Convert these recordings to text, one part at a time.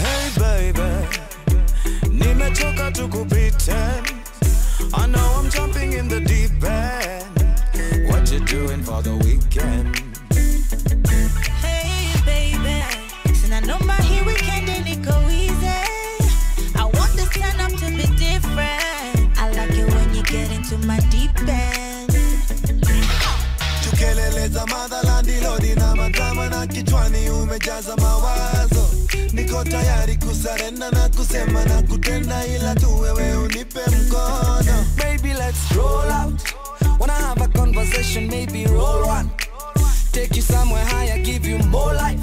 Hey baby, nimechoka tukupi Tukelele za madhalandi lodi na kichwani umejaza mawazo niko tayari kusarenda na kusema na kutenda ila tu wewe unipe mkono Baby, let's roll out. Wanna have a conversation, maybe roll one. Take you somewhere higher, give you more life.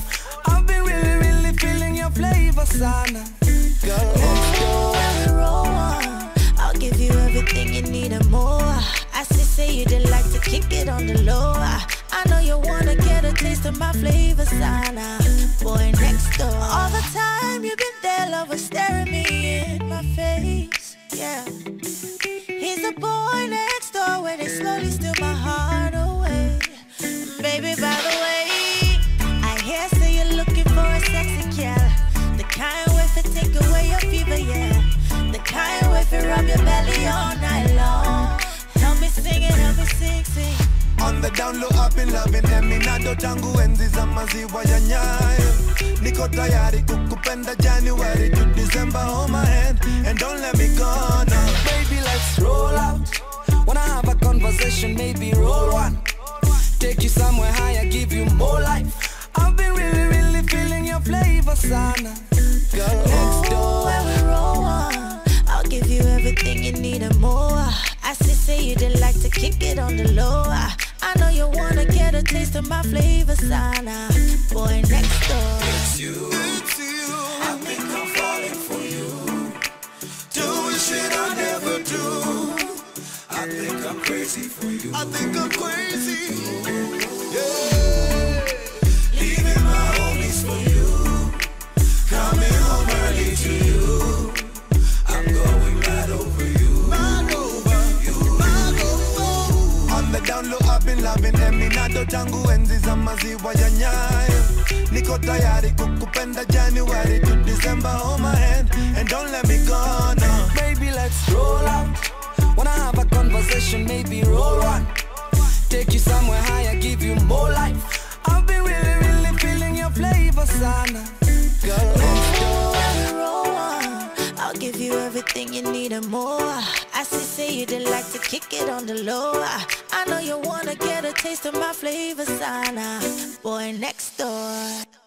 I've been really, really feeling your flavor, sana. Girl, let's go. We roll on, I'll give you everything you need and more. I say you did like to kick it on the low. Staring me in my face. Yeah. He's the boy next door where they slowly steal my heart away. Baby, by the way, I hear say you're looking for a sexy gal. The kind way to take away your fever, yeah. The kind way to rub your belly down low up in loving eminado tangu enzi za maziwa ya nyayo niko tayari kukupenda January to December hold my hand and don't let me go now Baby, let's roll out. Wanna have a conversation, maybe roll one. Take you somewhere higher, give you more life. I've been really, really feeling your flavor, sana. Girl, let's. When we roll on, I'll give you everything you need and more. I see, say you did like to kick it on the low. I, know you wanna get a taste of my flavor, sana. Boy next door. It's you. It's you I think I'm falling for you. doing shit I never do I think I'm crazy for you. I think I'm crazy yeah been loving eminado tangu enzi za maziwa ya nyayo niko tayari kukupenda January to December hold my hand and don't let me go now Baby, let's roll out. Wanna have a conversation, maybe roll one. Take you somewhere higher, give you more life. I've been really, really feeling your flavor, sana. Girl, let's go. Roll on, I'll give you everything you need and more. I see, say you did like to kick it on the low. I, know you wanna get a taste of my flavor, sana. Boy next door.